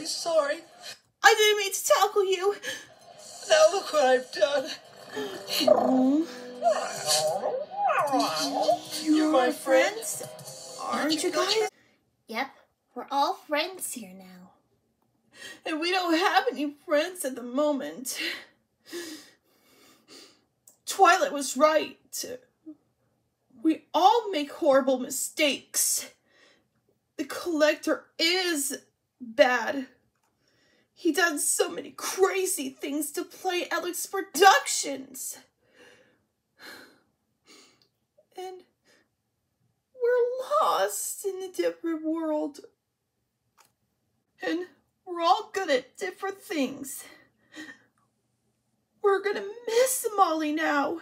really sorry. I didn't mean to tackle you. Now look what I've done. You're, You're my friends, aren't you guys? Yep, we're all friends here now. And we don't have any friends at the moment. Twilight was right. We all make horrible mistakes. The collector is bad. He does so many crazy things to play LX Productions. And we're lost in a different world. And we're all good at different things. We're gonna miss Molly now.